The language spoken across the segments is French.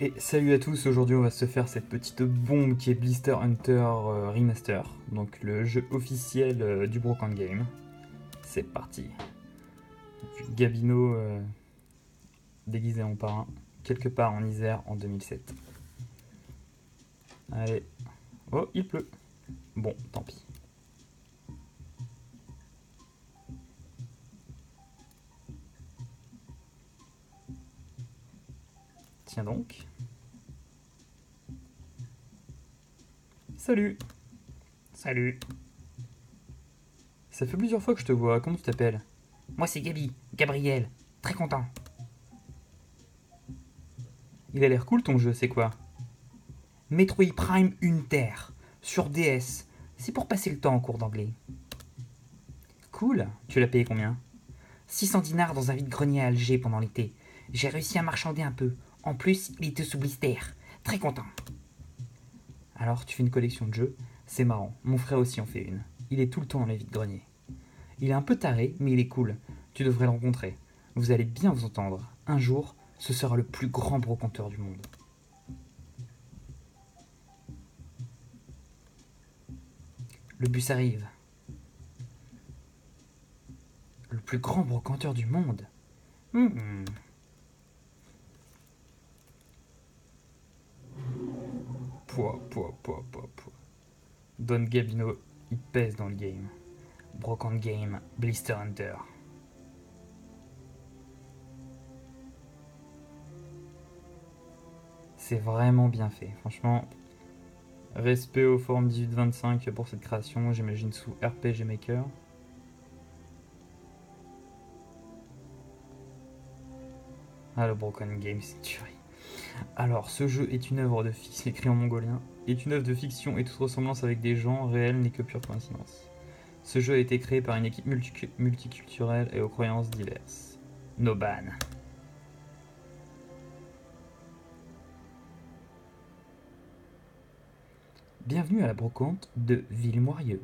Et salut à tous, aujourd'hui on va se faire cette petite bombe qui est Blister Hunter euh, Remaster, donc le jeu officiel euh, du Broken Game. C'est parti. Gabino euh, déguisé en parrain, quelque part en Isère en 2007. Allez. Oh, il pleut. Bon, tant pis. Tiens donc. Salut. Salut. Ça fait plusieurs fois que je te vois. Comment tu t'appelles? Moi c'est Gabi, Gabriel, très content. Il a l'air cool ton jeu, c'est quoi? Metroid Prime Une Terre, sur DS. C'est pour passer le temps en cours d'anglais. Cool. Tu l'as payé combien? 600 dinars dans un vide-grenier à Alger pendant l'été. J'ai réussi à marchander un peu. En plus, il était sous blister. Très content. Alors, tu fais une collection de jeux C'est marrant. Mon frère aussi en fait une. Il est tout le temps dans les vides-greniers. Il est un peu taré, mais il est cool. Tu devrais le rencontrer. Vous allez bien vous entendre. Un jour, ce sera le plus grand brocanteur du monde. Le bus arrive. Le plus grand brocanteur du monde. Hmm. Don Gabino, il pèse dans le game. Broken Game, Blister Hunter. C'est vraiment bien fait. Franchement, respect au forum 1825 pour cette création, j'imagine sous RPG Maker. Ah, le Broken Game, c'est tuerie. Alors, ce jeu est une œuvre de fiction, écrit en mongolien, est une œuvre de fiction et toute ressemblance avec des gens réels n'est que pure coïncidence. Ce jeu a été créé par une équipe multi- multiculturelle et aux croyances diverses. Noban. Bienvenue à la brocante de Villemoirieux.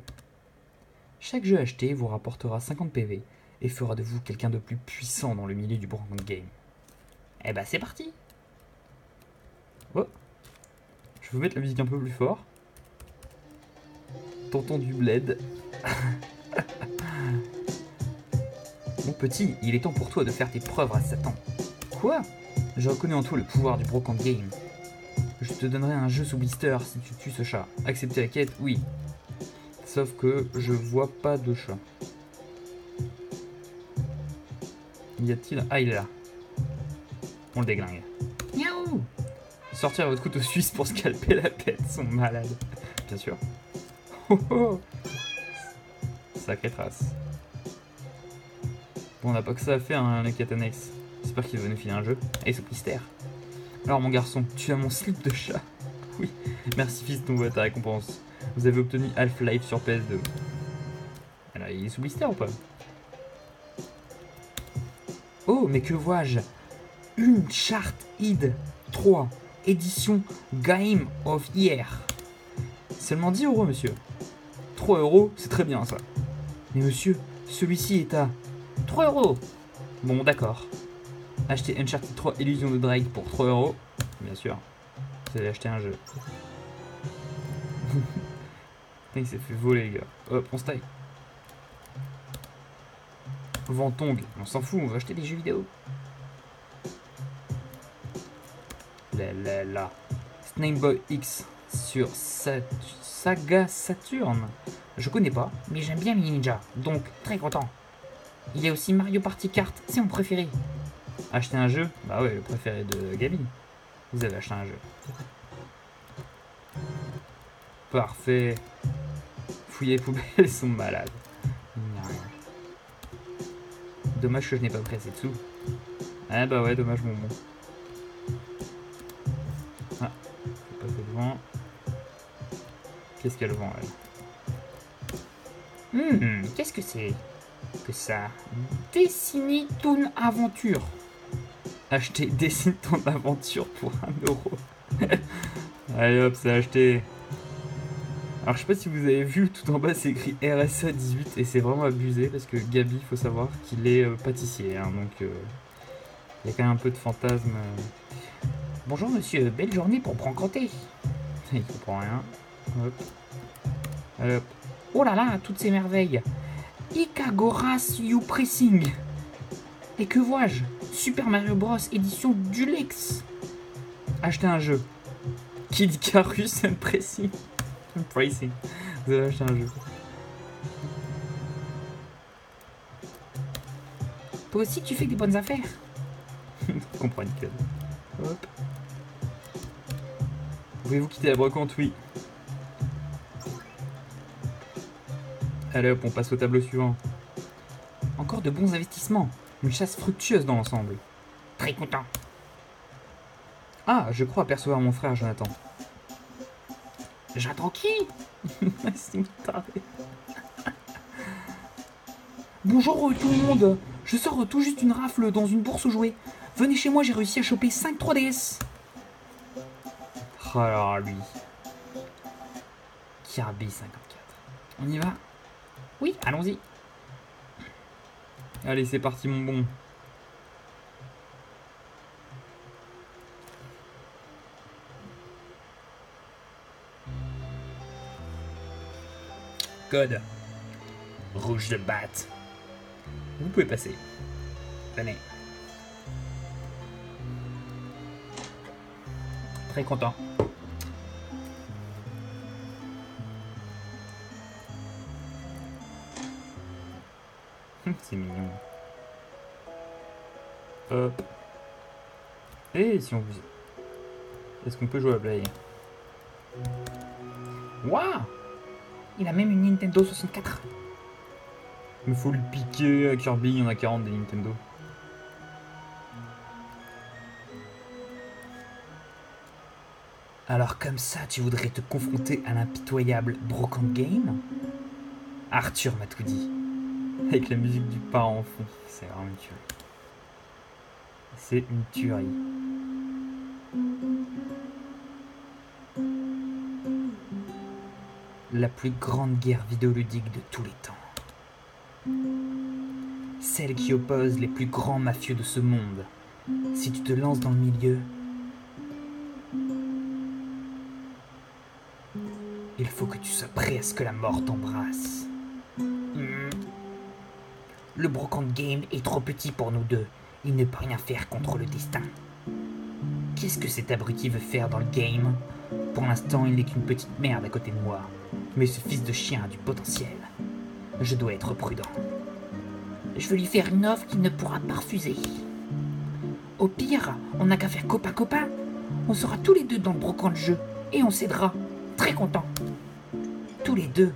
Chaque jeu acheté vous rapportera 50 PV et fera de vous quelqu'un de plus puissant dans le milieu du brocante game. Eh ben c'est parti. Oh. Je vais mettre la musique un peu plus fort. Tonton du bled. Mon petit, il est temps pour toi de faire tes preuves à Satan. Quoi? Je reconnais en toi le pouvoir du brocante game. Je te donnerai un jeu sous blister si tu tues ce chat. Accepter la quête, oui. Sauf que je vois pas de chat. Y a-t-il Ah, il est là. On le déglingue. Sortir votre couteau suisse pour scalper la tête, sont malades. Bien sûr. Oh oh Sacrée trace. Bon, on n'a pas que ça à faire, hein, les Katanex. J'espère qu'il va nous filer un jeu. Et ce blister. Alors, mon garçon, tu as mon slip de chat. Oui. Merci, fils, ton ta récompense. Vous avez obtenu Half-Life sur PS2. Alors, il est sous blister ou pas? Oh, mais que vois-je? Une charte ID 3, édition Game of Year. Seulement 10 euros, monsieur. 3 euros, c'est très bien ça. Mais monsieur, celui-ci est à 3 euros. Bon, d'accord. Acheter Uncharted 3 Illusion de Drake pour 3 euros. Bien sûr. Vous allez acheter un jeu. Il s'est fait voler, les gars. Hop, on se taille. Ventong, on s'en fout, on va acheter des jeux vidéo. Là. Snake Boy X sur Sat- Saga Saturn. Je connais pas, Mais j'aime bien les ninjas, donc très content. Il y a aussi Mario Party Kart, c'est mon préféré. Acheter un jeu? Bah ouais, le préféré de Gabi. Vous avez acheté un jeu. Parfait. Fouiller les poubelles, sont malades. Dommage que je n'ai pas pris assez de sous. Ah bah ouais, dommage mon bon. Qu'est-ce qu'elle vend elle? Hmm, qu'est-ce que c'est que ça? Destiny Toon Aventure. Acheter Dessine ton aventure pour un euro. Allez hop, c'est acheté. Alors je sais pas si vous avez vu, tout en bas c'est écrit RSA 18 et c'est vraiment abusé parce que Gabi, faut savoir qu'il est euh, pâtissier, hein, donc euh, il y a quand même un peu de fantasme. euh. Bonjour monsieur, belle journée pour brancoter. Il comprend rien. Hop. Hop. Oh là là, toutes ces merveilles. Ikagoras You Pressing. Et que vois-je? Super Mario Bros. édition Dulex. Acheter un jeu. Kid Icarus and Pressing. Pricing. Vous avez acheté un jeu. Toi aussi, tu fais des bonnes affaires. Comprends nickel. Hop. Voulez-vous quitter la brocante Oui. Allez hop, on passe au tableau suivant. Encore de bons investissements. Une chasse fructueuse dans l'ensemble. Très content. Ah, je crois apercevoir mon frère Jonathan. J'attends qui. Bonjour tout le monde. Je sors tout juste une rafle dans une bourse aux jouets. Venez chez moi, j'ai réussi à choper 5 3DS. Alors lui. Kirby 54. On y va? Oui, allons-y. Allez, c'est parti mon bon. Code. Rouge de batte. Vous pouvez passer. Venez. Très content. C'est mignon. Hop. Et si on vous... Est-ce qu'on peut jouer à Play Waouh Il a même une Nintendo 64. Il faut lui piquer à Kirby, il y en a 40 des Nintendo. Alors comme ça, tu voudrais te confronter à l'impitoyable Brocante Game? Arthur m'a tout dit. Avec la musique du parent en fond. C'est vraiment une tuerie. C'est une tuerie. La plus grande guerre vidéoludique de tous les temps. Celle qui oppose les plus grands mafieux de ce monde. Si tu te lances dans le milieu, il faut que tu sois prêt à ce que la mort t'embrasse. Le brocante game est trop petit pour nous deux. Il ne peut rien faire contre le destin. Qu'est-ce que cet abruti veut faire dans le game? Pour l'instant, il n'est qu'une petite merde à côté de moi. Mais ce fils de chien a du potentiel. Je dois être prudent. Je veux lui faire une offre qu'il ne pourra pas refuser. Au pire, on n'a qu'à faire copain-copain. On sera tous les deux dans le brocante jeu et on s'aidera. Très content. Tous les deux.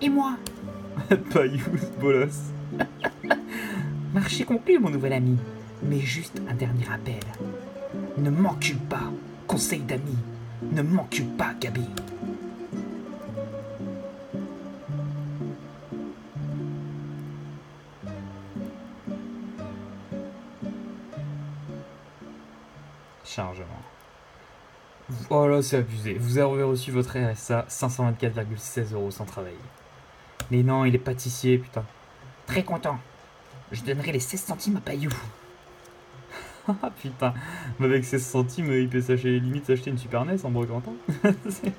Et moi? Pas you, bolos. Marché conclu, mon nouvel ami. Mais juste un dernier appel. Ne m'encule pas. Conseil d'amis. Ne m'encule pas, Gabi. Chargement. Oh là, c'est abusé. Vous avez reçu votre RSA 524,16 euros sans travail. Mais non, il est pâtissier, putain. Très content. Je donnerai les 16 centimes à Payou. Ah putain, Mais avec 16 centimes, il peut s'acheter, limite s'acheter une Super NES en brocantant. Ils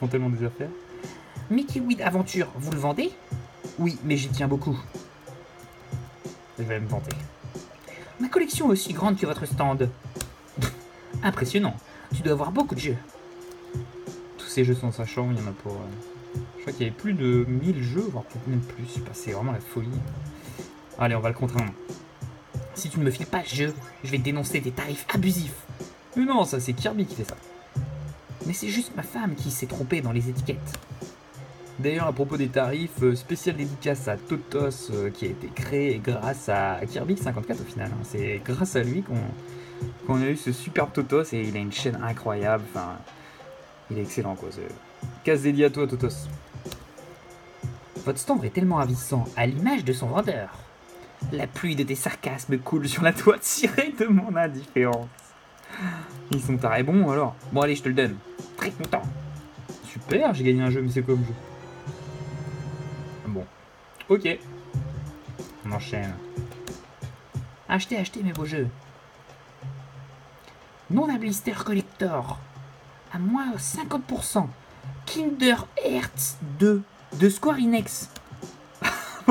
font tellement des affaires. Mickey Weed Aventure, vous le vendez? Oui, mais j'y tiens beaucoup. Je vais me vanter. Ma collection est aussi grande que votre stand. Impressionnant. Tu dois avoir beaucoup de jeux. Tous ces jeux sont sachant, il y en a pour. euh, Je crois qu'il y avait plus de 1000 jeux, voire même plus. Pas, c'est vraiment la folie. Allez, on va le contraindre. Si tu ne me files pas ce jeu, je vais dénoncer des tarifs abusifs. Mais non, ça c'est Kirby qui fait ça. Mais c'est juste ma femme qui s'est trompée dans les étiquettes. D'ailleurs, à propos des tarifs, euh, spécial dédicace à Totos euh, qui a été créé grâce à Kirby 54 au final. hein. C'est grâce à lui qu'on a eu ce superbe Totos et il a une chaîne incroyable. Enfin, il est excellent quoi. Casse dédié à toi, Totos. Votre stand est tellement ravissant, à l'image de son vendeur. La pluie de tes sarcasmes coule sur la toile cirée de mon indifférence. Ils sont tarés bons alors. Bon, allez, je te le donne. Très content. Super, j'ai gagné un jeu, mais c'est comme jeu Bon. Ok. On enchaîne. Achetez, achetez mes beaux jeux. Non à blister collector. À moins 50%. Kinder Hertz 2 de Square Enix.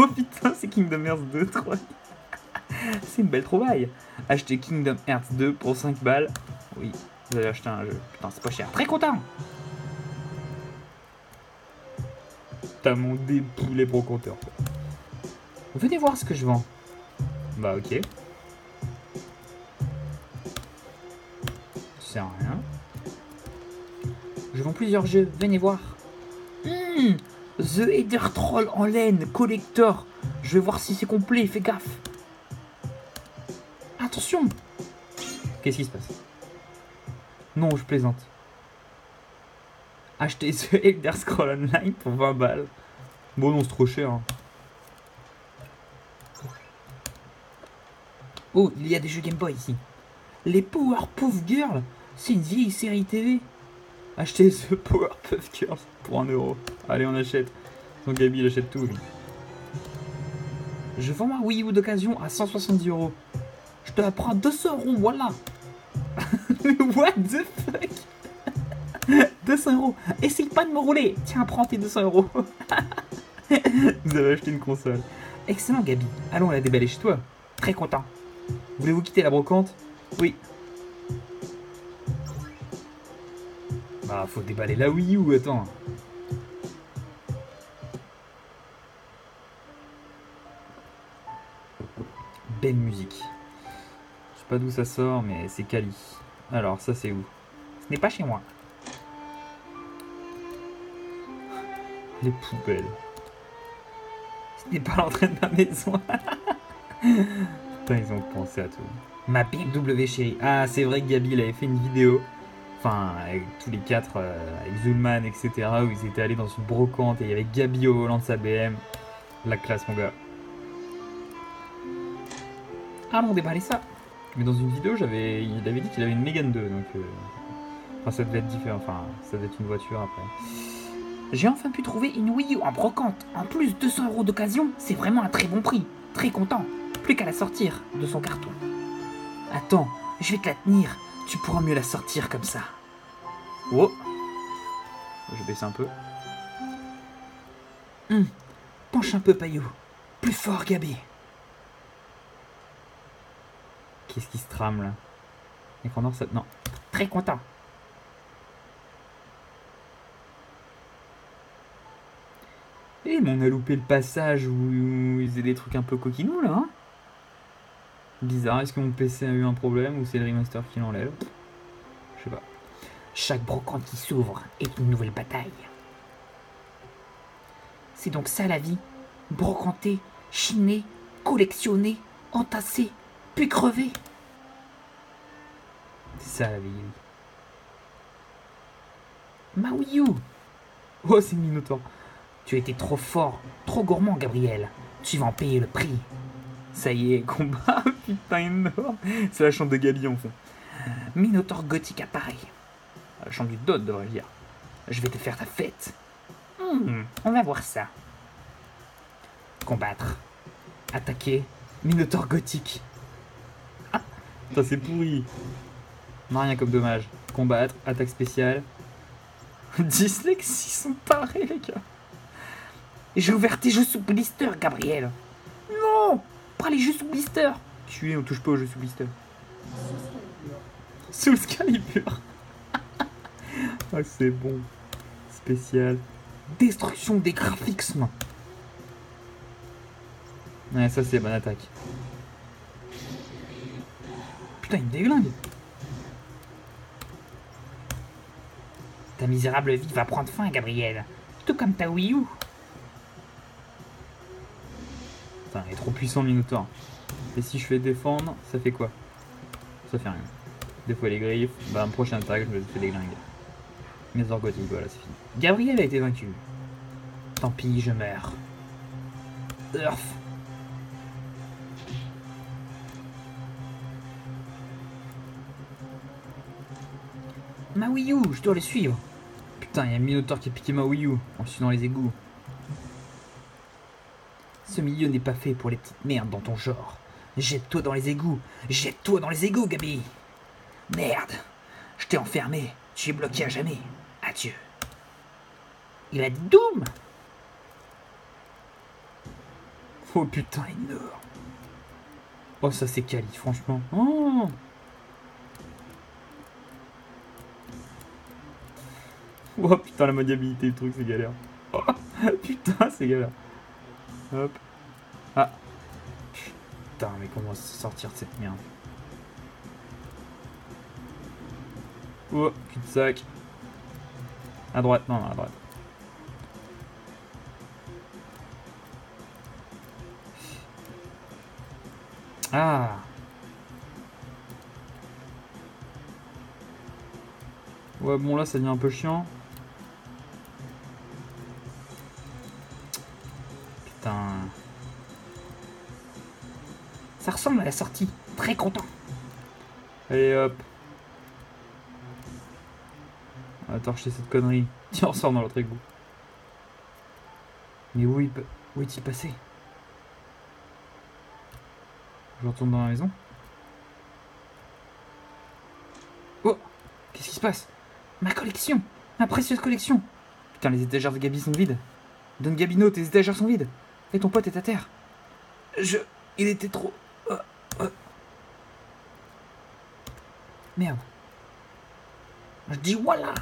Oh putain, c'est Kingdom Hearts 2, 3. c'est une belle trouvaille. Acheter Kingdom Hearts 2 pour 5 balles. Oui, vous avez acheté un jeu. Putain, c'est pas cher. Très content. T'as mon dépoulet brocanteur. quoi. Venez voir ce que je vends. Bah ok. C'est rien. Je vends plusieurs jeux, venez voir. The Eder Troll en laine, collector. Je vais voir si c'est complet, fais gaffe. Attention Qu'est-ce qui se passe? Non, je plaisante. Acheter ce Elder Scroll Online pour 20 balles. Bon, non, c'est trop cher. hein. Oh, il y a des jeux Game Boy ici. Les Powerpuff Girls, c'est une vieille série TV. Acheter ce Powerpuff Girls pour 1 euro. Allez, on achète. Donc Gabi, il achète tout. Je vends ma Wii U d'occasion à 170 euros. Je te la prends à 200 euros, voilà. What the fuck? 200 euros. Essaye pas de me rouler. Tiens, prends tes 200 euros. Vous avez acheté une console. Excellent, Gabi. Allons la déballer chez toi. Très content. Voulez-vous quitter la brocante? Oui. Bah, faut déballer la Wii U, attends. Belle musique. Je sais pas d'où ça sort, mais c'est Kali. Alors, ça c'est où? Ce n'est pas chez moi. Les poubelles. Ce n'est pas l'entrée de ma maison. Putain, ils ont pensé à tout. Ma BMW chérie. Ah, c'est vrai que Gabi, il avait fait une vidéo. Enfin, avec tous les quatre, euh, avec Zulman, etc. Où ils étaient allés dans une brocante et il y avait Gabi au volant de sa BM. La classe, mon gars. Allons déballer ça. Mais dans une vidéo, j'avais, il avait dit qu'il avait une Mégane 2, donc. euh, Enfin, ça devait être différent. Enfin, ça devait être une voiture après. J'ai enfin pu trouver une Wii U en brocante. En plus, 200 euros d'occasion, c'est vraiment un très bon prix. Très content. Plus qu'à la sortir de son carton. Attends, je vais te la tenir. Tu pourras mieux la sortir comme ça. Oh Je vais baisser un peu. Penche un peu, Payou. Plus fort, Gabi. Qu'est-ce qui se trame là? Écran noir, ça. Non. Très content. Eh, mais on a loupé le passage où, où ils faisaient des trucs un peu coquinous là, hein? Bizarre, est-ce que mon PC a eu un problème ou c'est le remaster qui l'enlève? Je sais pas. Chaque brocante qui s'ouvre est une nouvelle bataille. C'est donc ça la vie. Brocanter, chiner, collectionner, entasser, puis crever. C'est ça la vie. Ma Wii U, Oh, c'est Minotaur. tu as été trop fort, trop gourmand, Gabriel. Tu vas en payer le prix. Ça y est, combat, putain énorme. C'est la chambre de Gabi en fond. Minotaur gothique apparaît. La chambre du Dot, devrais-je dire. Je vais te faire ta fête. Hmm, on va voir ça. Combattre. Attaquer. Minotaur gothique. Putain, c'est pourri. Non, rien comme dommage. Combattre, attaque spéciale. Dyslexie, ils sont tarés, les gars. J'ai ouvert tes jeux sous blister, Gabriel. Pas les jeux sous blister. Tu es, on touche pas au jeu sous blister. Sous Calibur. ah, c'est bon. Spécial. Destruction des graphismes. Ouais, ça c'est bonne attaque. Putain, il me déglingue. Ta misérable vie va prendre fin, Gabriel. Tout comme ta Wii U. Putain, il est trop puissant Minotaur. Et si je fais défendre, ça fait quoi? Ça fait rien. Des fois les griffes, bah un prochain attaque, je me fais déglinguer. Mes orgotiques, voilà, c'est fini. Gabriel a été vaincu. Tant pis, je meurs. Urf. Ma Wii U, je dois le suivre. Putain, il y a Minotaur qui a piqué ma Wii U en suis dans les égouts. Ce milieu n'est pas fait pour les petites merdes dans ton genre. Jette-toi dans les égouts. Jette-toi dans les égouts, Gabi. Merde. t'ai enfermé. Tu es bloqué à jamais. Adieu. Il a dit Doom Oh putain, énorme. Oh, ça c'est quali, franchement. Oh Oh putain, la maniabilité du truc, c'est galère. Oh, putain, c'est galère. Hop. Ah. Putain, mais comment sortir de cette merde Oh, cul-de-sac. À droite, non, à droite. Ah Ouais, bon, là, ça devient un peu chiant. Putain. Ça ressemble à la sortie. Très content. Allez, hop. On va torcher cette connerie. Tiens, on sort dans l'autre égout. Mais où, il... où est-il passé? Je retourne dans la maison. Oh Qu'est-ce qui se passe? Ma collection Ma précieuse collection Putain, les étagères de Gabi sont vides. Donne Gabino, tes étagères sont vides. Et ton pote est à terre. Je. Il était trop. Euh, euh. Merde. Je dis voilà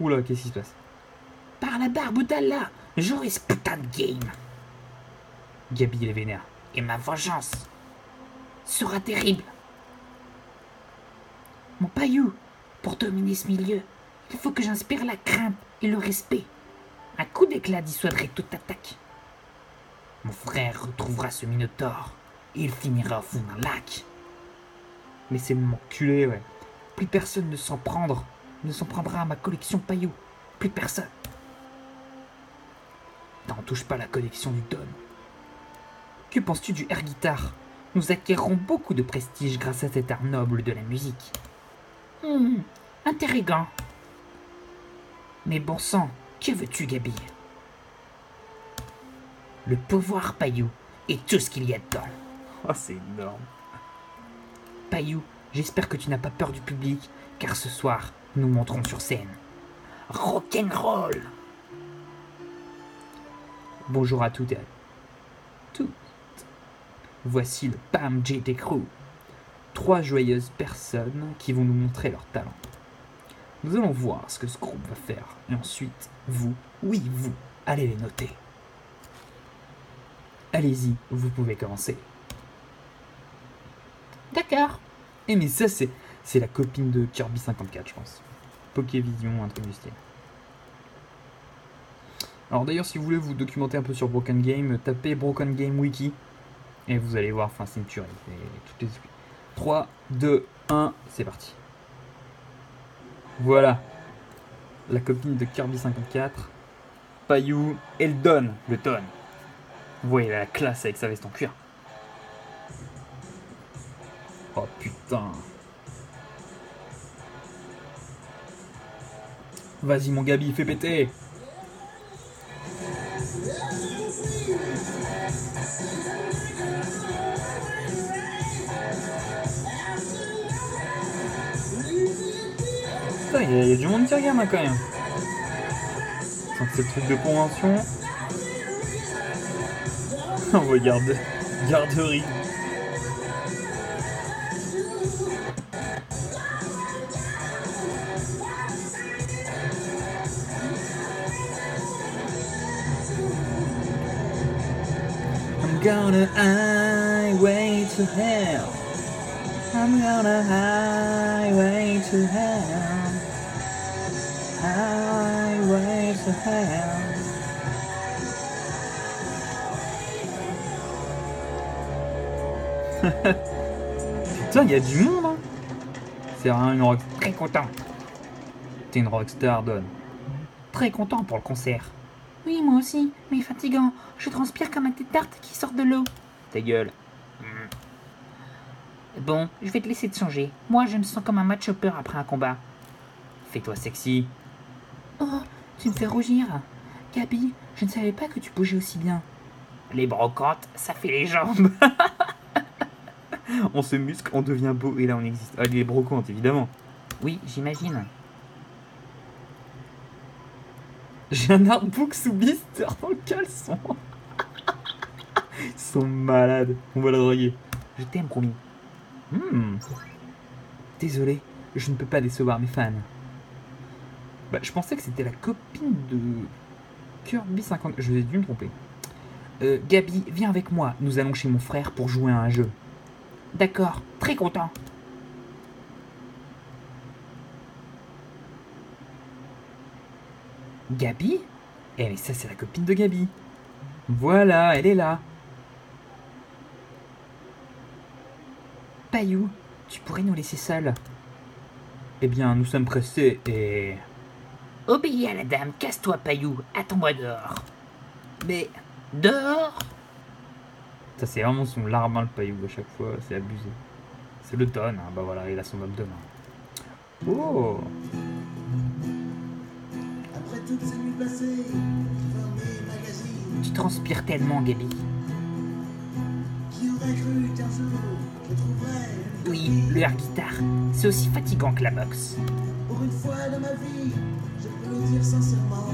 Oula, qu'est-ce qui se passe? Par la barbe d'Allah, j'aurai ce putain de game. Gabi, il est vénère. Et ma vengeance sera terrible. Mon paillou, pour dominer ce milieu, il faut que j'inspire la crainte et le respect. Un coup d'éclat dissuaderait toute attaque. Mon frère retrouvera ce minotaure il finira au fond d'un lac. Mais c'est mon culé, ouais. Plus personne ne s'en ne s'en prendra à ma collection paillou. Plus personne. N'en touche pas la collection du Don. Que penses-tu du air guitar Nous acquérons beaucoup de prestige grâce à cet art noble de la musique. Hmm, intriguant. Mais bon sang, que veux-tu, Gabi? Le pouvoir paillou et tout ce qu'il y a dedans. Oh, c'est énorme. Paillou, j'espère que tu n'as pas peur du public, car ce soir, nous monterons sur scène. Rock'n'roll Bonjour à toutes et à toutes. Voici le PAM JT Crew. Trois joyeuses personnes qui vont nous montrer leur talent. Nous allons voir ce que ce groupe va faire. Et ensuite, vous, oui vous, allez les noter. Allez-y, vous pouvez commencer. D'accord. Eh mais ça c'est c'est la copine de Kirby 54 je pense. Pokévision, un truc du style. Alors d'ailleurs si vous voulez vous documenter un peu sur Broken Game, tapez Broken Game Wiki et vous allez voir, enfin c'est une tuerie. toutes les 3, 2, 1, c'est parti. Voilà. La copine de Kirby 54. Payou, elle donne le tonne. Vous voyez la classe avec sa veste en cuir. Oh putain. Vas-y mon Gabi, fais péter. Putain, il y, a- du monde qui regarde hein, quand même. Sans que c'est truc de convention. On regarde. Garderie. Gonna highway to hell. I'm gonna highway to hell. Highway to hell. Putain, il y a du monde, hein. C'est vraiment une rock. Très content. T'es une rockstar, Don. Très content pour le concert. Oui, moi aussi, mais fatigant. Je transpire comme un tarte qui sort de l'eau. Ta gueule. Bon, je vais te laisser te changer. Moi, je me sens comme un match hopper après un combat. Fais-toi sexy. Oh, tu me fais rougir. Gabi, je ne savais pas que tu bougeais aussi bien. Les brocantes, ça fait les jambes. on se muscle, on devient beau et là on existe. Ah, les brocantes, évidemment. Oui, j'imagine. J'ai un artbook sous blister le caleçon. Ils sont malades. On va la draguer. Je t'aime, promis. Hmm. Désolé, je ne peux pas décevoir mes fans. Bah, je pensais que c'était la copine de Kirby 50. Je vais dû me tromper. Euh, Gabi, viens avec moi. Nous allons chez mon frère pour jouer à un jeu. D'accord, très content. Gabi? Eh mais ça c'est la copine de Gabi. Voilà, elle est là. Payou, tu pourrais nous laisser seuls. Eh bien, nous sommes pressés et... Obéis à la dame, casse-toi, Payou, attends-moi dehors. Mais, dehors? Ça c'est vraiment son larbin le paillou à chaque fois, c'est abusé. C'est le don, hein. bah voilà, il a son main. Oh toutes ces nuits passées, fermées, magazines, Tu transpires tellement, Gabi. qui aurait cru qu'un jour je trouverais une Oui, le air guitare, c'est aussi fatigant que la boxe. Pour une fois dans ma vie, je peux le dire sincèrement,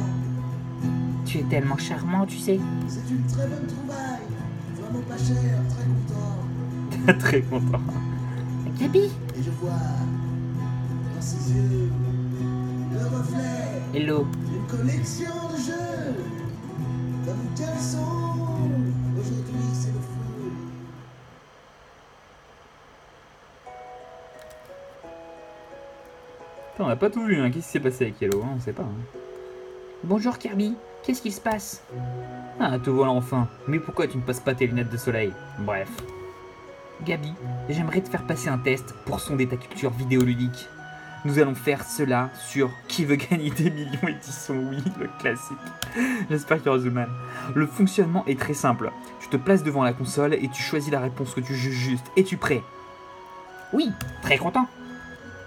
Tu es tellement charmant, tu sais. c'est une très bonne trouvaille. Vraiment pas cher, très content. Très content. Gabi Et je vois dans ses yeux Hello. d'une collection de jeux. Mon caleçon, aujourd'hui c'est le. Putain, on n'a pas tout vu, hein. qu'est-ce qui s'est passé avec Yellow hein, On sait pas. hein. Bonjour, Kirby. Qu'est-ce qui se passe? Ah, te voilà enfin. Mais pourquoi tu ne passes pas tes lunettes de soleil? Bref. Gabi, j'aimerais te faire passer un test pour sonder ta culture vidéoludique. Nous allons faire cela sur Qui veut gagner des millions édition oui, le classique. J'espère qu'il y aura Zoomman. Le fonctionnement est très simple. Tu te places devant la console et tu choisis la réponse que tu juges juste. Es-tu prêt? Oui, très content.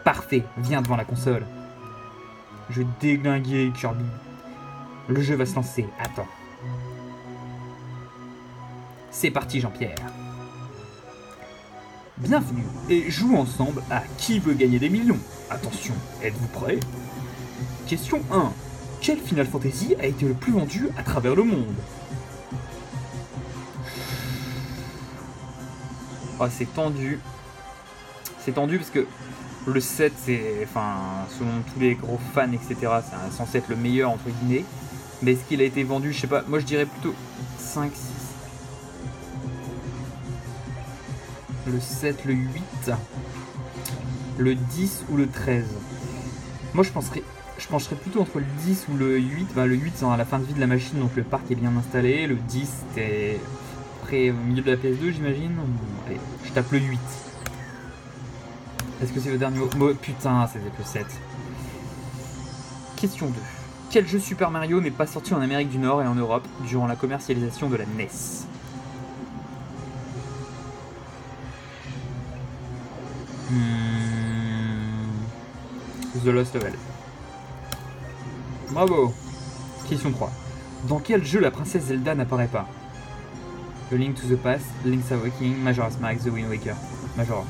Parfait, viens devant la console. Je vais déglinguer Kirby. Le jeu va se lancer, attends. C'est parti Jean-Pierre. Bienvenue et jouons ensemble à Qui veut gagner des millions? Attention, êtes-vous prêts? Question 1. Quel Final Fantasy a été le plus vendu à travers le monde? Oh, c'est tendu. C'est tendu parce que le 7, c'est, enfin, selon tous les gros fans, etc., c'est censé être le meilleur, entre guillemets. Mais est-ce qu'il a été vendu, je sais pas, moi je dirais plutôt 5, 6. Le 7, le 8, le 10 ou le 13. Moi je penserais, je pencherais plutôt entre le 10 ou le 8. Bah, le 8 c'est à la fin de vie de la machine, donc le parc est bien installé. Le 10 c'était après au milieu de la PS2, j'imagine. Allez, je tape le 8. Est-ce que c'est le dernier mot? Mo- Putain, c'était le 7. Question 2. Quel jeu Super Mario n'est pas sorti en Amérique du Nord et en Europe durant la commercialisation de la NES Hmm. The Lost Level. Bravo Question 3. Dans quel jeu la princesse Zelda n'apparaît pas? The Link to the Past, Link's Awakening, Majora's Mask, The Wind Waker. Majora.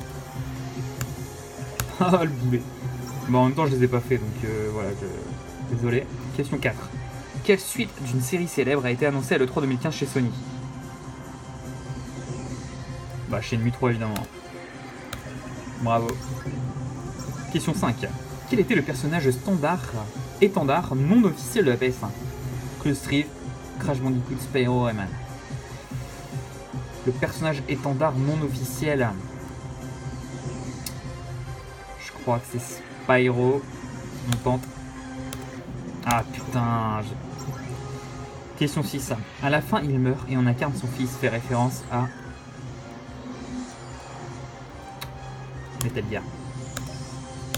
Ah, le boulet. Bon, en même temps, je les ai pas fait, donc euh, voilà, je... désolé. Question 4. Quelle suite d'une série célèbre a été annoncée à l'E3 2015 chez Sony? Bah, chez 3, évidemment. Bravo. Question 5. Quel était le personnage standard, étendard, non officiel de la PS1 Clustrive, Crash Bandicoot, Spyro, Rayman. Le personnage étendard non officiel. Je crois que c'est Spyro. On tente. Ah putain. Question 6. À la fin, il meurt et on incarne son fils. Fait référence à.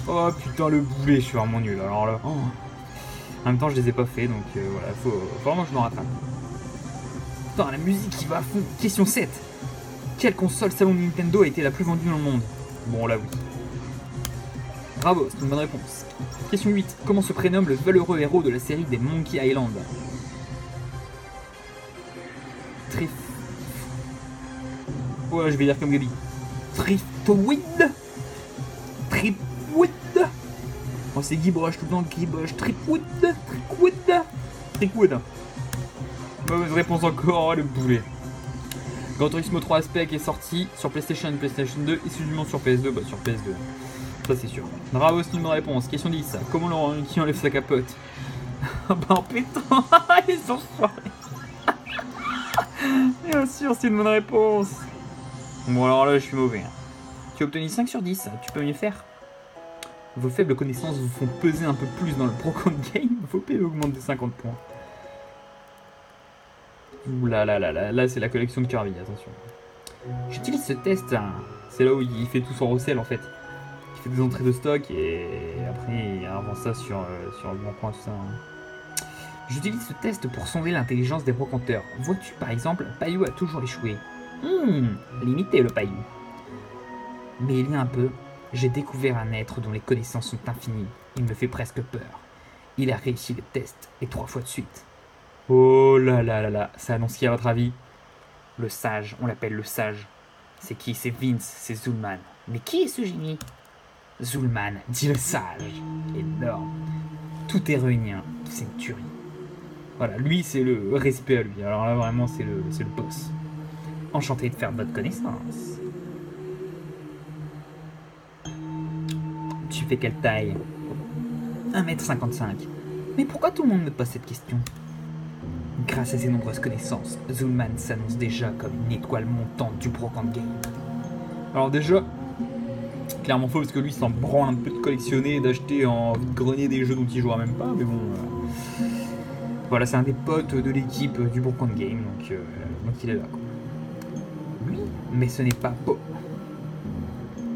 Oh putain, le boulet, je suis vraiment nul. Alors là. oh. En même temps, je les ai pas fait donc euh, voilà, faut, vraiment que je me rattrape. Putain, la musique qui va à fond. Question 7. Quelle console salon de Nintendo a été la plus vendue dans le monde? Bon, là oui. Bravo, c'est une bonne réponse. Question 8. Comment se prénomme le valeureux héros de la série des Monkey Island? Trif. Ouais, je vais dire comme Gabi. Driftwood. C'est Guybrush tout le temps, Guybrush. Tripwood. Trickwood. Trickwood. Mauvaise réponse encore, le boulet. Gran Turismo 3 Aspect est sorti sur PlayStation et PlayStation 2, exclusivement sur PS2, bah sur PS2. Ça c'est sûr. Bravo, c'est une bonne réponse. Question 10. Comment Laurent qui enlève sa capote? Ah bah en pétant Ils sont foirés Bien sûr, c'est une bonne réponse. Bon alors là, je suis mauvais. hein. Tu as obtenu 5 sur 10, tu peux mieux faire. Vos faibles connaissances vous font peser un peu plus dans le Pro Game. Vos PV augmentent de 50 points. Ouh là là là là, là c'est la collection de Kirby, attention. J'utilise ce test, hein. c'est là où il fait tout son recel en fait. Il fait des entrées de stock et après il avance ça sur, euh, sur le bon coin, tout ça. hein. J'utilise ce test pour sonder l'intelligence des brocanteurs. Vois-tu par exemple, Payou a toujours échoué. Hmm, limité le Payou. Mais il y a un peu, j'ai découvert un être dont les connaissances sont infinies. Il me fait presque peur. Il a réussi le test et trois fois de suite. Oh là là là là, ça annonce qui à votre avis? Le sage, on l'appelle le sage. C'est qui? C'est Vince, c'est Zulman. Mais qui est ce génie? Zulman, dit le sage. Énorme. Tout est réuni, hein. c'est une tuerie. Voilà, lui c'est le respect à lui. Alors là vraiment c'est le, c'est le boss. Enchanté de faire votre connaissance. Tu fais quelle taille? 1m55. Mais pourquoi tout le monde me pose cette question? Grâce à ses nombreuses connaissances, Zulman s'annonce déjà comme une étoile montante du Brocant Game. Alors déjà, clairement faux parce que lui s'en branle un peu de collectionner et d'acheter en grenier des jeux dont il jouera même pas, mais bon. euh, voilà, c'est un des potes de l'équipe du Brocant Game, donc, euh, donc il est là. Quoi. Oui, mais ce n'est pas beau.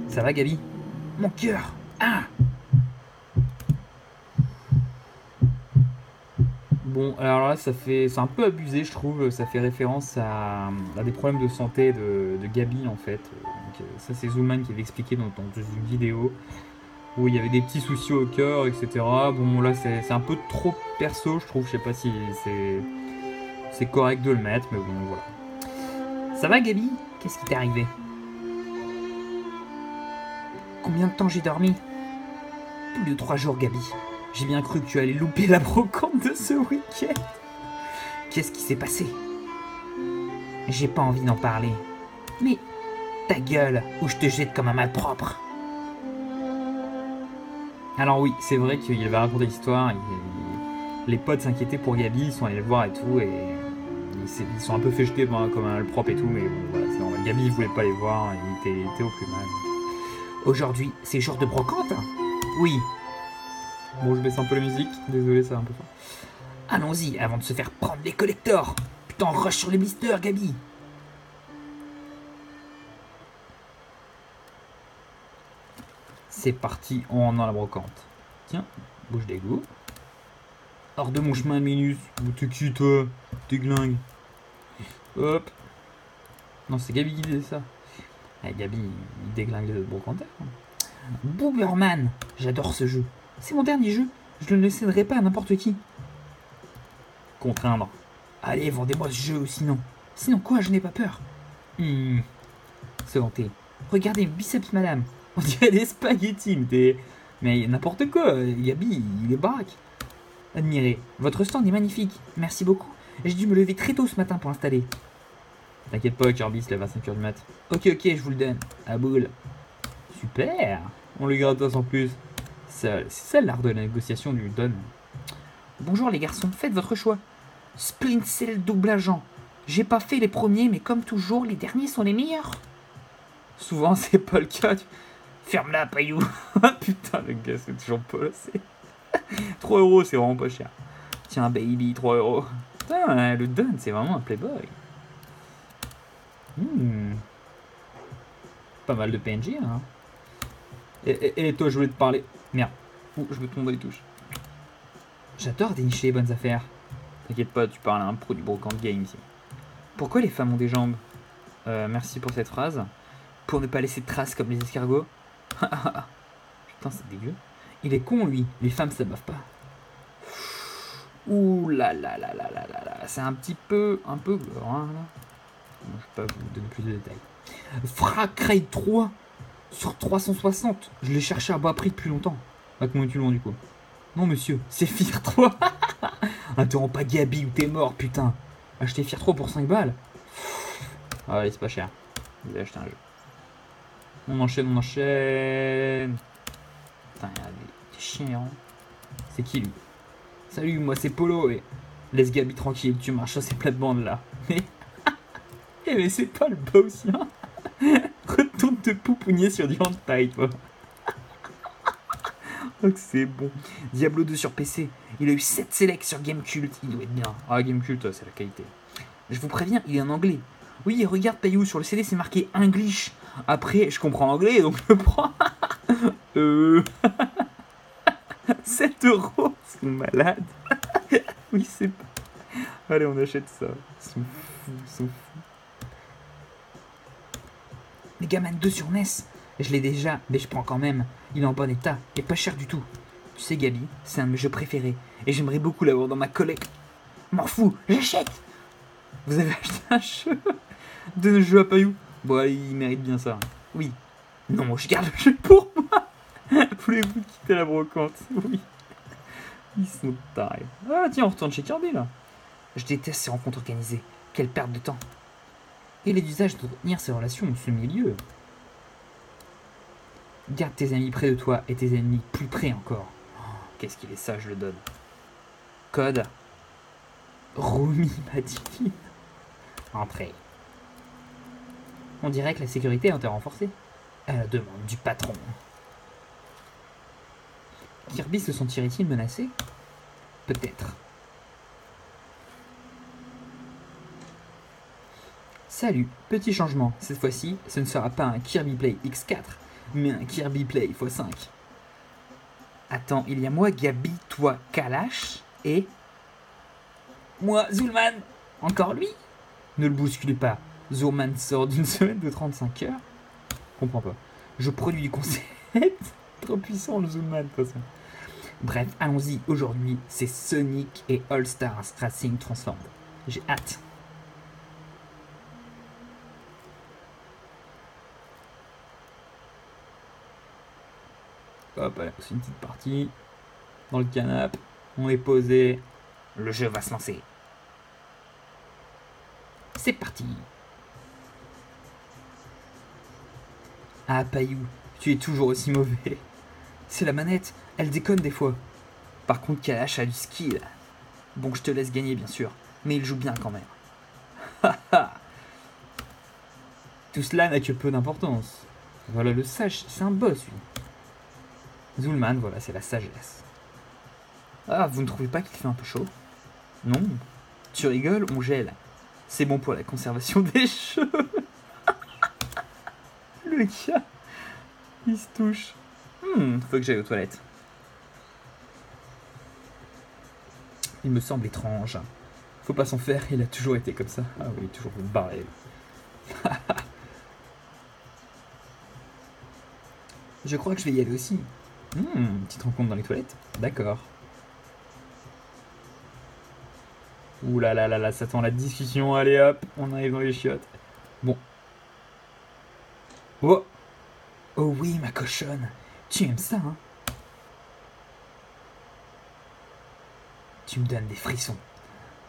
Ça va Gabi? Mon cœur Ah Bon, alors là, ça fait, c'est un peu abusé, je trouve. Ça fait référence à, des problèmes de santé de, de Gabi, en fait. Euh, ça, c'est Zoomman qui avait expliqué dans, une vidéo où il y avait des petits soucis au cœur, etc. Bon, là, c'est c'est un peu trop perso, je trouve. Je sais pas si c'est c'est correct de le mettre, mais bon, voilà. Ça va, Gabi? Qu'est-ce qui t'est arrivé? Combien de temps j'ai dormi Plus de trois jours, Gabi. J'ai bien cru que tu allais louper la brocante de ce week-end. Qu'est-ce qui s'est passé J'ai pas envie d'en parler. Mais ta gueule, ou je te jette comme un malpropre. Alors oui, c'est vrai qu'il avait raconté l'histoire. Les potes s'inquiétaient pour Gabi, ils sont allés le voir et tout, et ils sont un peu fait jeter comme un malpropre et tout, mais bon, voilà, c'est normal. Gabi, il voulait pas les voir, il était au plus mal. Aujourd'hui, c'est jour de brocante Oui, Bon, je baisse un peu la musique. Désolé, ça va un peu fort. Allons-y, avant de se faire prendre les collectors. Putain, rush sur les blisters, Gabi. C'est parti, on rentre dans la brocante. Tiens, bouge d'égout. Hors de mon chemin, Minus. Où t'es qui, toi? T'es glingue. Hop. Non, c'est Gabi qui disait ça. Eh, Gabi, il déglingue les autres brocantaires. Boomerman J'adore ce jeu. C'est mon dernier jeu. Je ne le céderai pas à n'importe qui. Contraindre. Allez, vendez-moi ce jeu, sinon. Sinon quoi, je n'ai pas peur. Hmm. Se vanter. Regardez, biceps madame. On dirait des spaghettis, mais Mais n'importe quoi, Gabi, il est baraque. Admirez. Votre stand est magnifique. Merci beaucoup. J'ai dû me lever très tôt ce matin pour l'installer. T'inquiète pas, Kirby se lève à 5h du mat. Ok, ok, je vous le donne. À boule. Super. On le gratos en plus. C'est ça l'art de la négociation du Don. Bonjour les garçons, faites votre choix. Splint Cell double agent. J'ai pas fait les premiers, mais comme toujours, les derniers sont les meilleurs. Souvent, c'est pas le cas. Ferme-la, paillou. Putain, le gars, c'est toujours pas c'est 3 euros, c'est vraiment pas cher. Tiens, baby, 3 euros. Putain, le Don, c'est vraiment un playboy. Hmm. Pas mal de PNJ, hein. Et, et- et toi, je voulais te parler. Merde. Ouh, je me tombe dans les touches. J'adore dénicher les bonnes affaires. T'inquiète pas, tu parles à un pro du brocante game ici. Pourquoi les femmes ont des jambes? Euh, Merci pour cette phrase. Pour ne pas laisser de traces comme les escargots. Putain, c'est dégueu. Il est con, lui. Les femmes, ça bave pas. Ouh là là là là là là là. C'est un petit peu, un peu gore, hein, là. Je vais pas vous donner plus de détails. Cry 3 sur 360. Je l'ai cherché à bas prix depuis longtemps. À combien tu le du coup Non, monsieur, c'est Fear 3. Attends, pas Gabi ou t'es mort, putain. Acheter Fear 3 pour 5 balles. Ah, allez, c'est pas cher. Vous avez acheté un jeu. On enchaîne, on enchaîne. Putain, il y des, chiens. C'est qui lui? Salut, moi c'est Polo et laisse Gabi tranquille, tu marches sur ces plates-bandes là. Mais. Mais c'est pas le boss, hein Retourne te poupougner sur du hentai, toi. oh c'est bon. Diablo 2 sur PC. Il a eu 7 selects sur Gamecult. Il doit être bien. Ah, Gamecult, c'est la qualité. Je vous préviens, il est en anglais. Oui, regarde Payou, sur le CD c'est marqué English. Après, je comprends l'anglais, donc je le prends. euh... 7 euros, ils sont malades. oui, c'est pas. Allez, on achète ça. Ils sont fous, ils sont fous. Megaman 2 sur NES. Je l'ai déjà, mais je prends quand même. Il est en bon état et pas cher du tout. Tu sais, Gabi, c'est un de mes jeux préférés et j'aimerais beaucoup l'avoir dans ma collecte. M'en fous, j'achète Vous avez acheté un jeu de jeux à Payou? Bon, il mérite bien ça. Oui. Non, je garde le jeu pour moi Voulez-vous quitter la brocante? Oui. Ils sont tarés. Ah, tiens, on retourne chez Kirby là. Je déteste ces rencontres organisées. Quelle perte de temps. Il est d'usage d'entretenir ces relations en ce milieu? Garde tes amis près de toi et tes ennemis plus près encore. Oh, Qu'est-ce qu'il est sage, le donne. Code. Rumi m'a. Entrez. On dirait que la sécurité a été renforcée. À la demande du patron. Kirby se sentirait-il menacé? Peut-être. Salut, petit changement. Cette fois-ci, ce ne sera pas un Kirby Play X4, mais un Kirby Play x5. Attends, il y a moi, Gabi, toi, Kalash, et... Moi, Zulman Encore lui? Ne le bousculez pas. Zulman sort d'une semaine de 35 heures. Comprends pas. Je produis du concept. Trop puissant le Zulman, de toute façon. Bref, allons-y. Aujourd'hui, c'est Sonic et All Stars Racing Transformed. J'ai hâte. Hop, allez, c'est une petite partie. Dans le canapé. On est posé. Le jeu va se lancer. C'est parti. Ah, Payou, tu es toujours aussi mauvais. C'est la manette, elle déconne des fois. Par contre, Kalash a du skill. Bon, je te laisse gagner, bien sûr, mais il joue bien quand même. Tout cela n'a que peu d'importance. Voilà le sage, c'est un boss, lui. Zulman, voilà, c'est la sagesse. Ah, vous ne trouvez pas qu'il fait un peu chaud? Non Tu rigoles, on gèle. C'est bon pour la conservation des cheveux. Le gars, il se touche. Hmm, faut que j'aille aux toilettes. Il me semble étrange. Faut pas s'en faire, il a toujours été comme ça. Ah oui, toujours barré. je crois que je vais y aller aussi. Hmm, petite rencontre dans les toilettes. D'accord. Ouh là là là là, ça sent la discussion. Allez hop, on arrive dans les chiottes. Bon. Oh Oh oui, ma cochonne. Tu aimes ça, hein? Tu me donnes des frissons.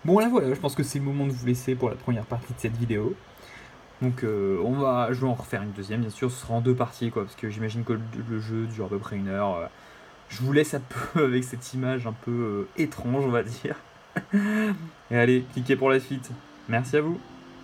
Bon là voilà, je pense que c'est le moment de vous laisser pour la première partie de cette vidéo. Donc euh, on va, je vais en refaire une deuxième, bien sûr, ce sera en deux parties quoi, parce que j'imagine que le, jeu dure à peu près une heure. euh. Je vous laisse un peu avec cette image un peu euh, étrange, on va dire. Et allez, cliquez pour la suite. Merci à vous.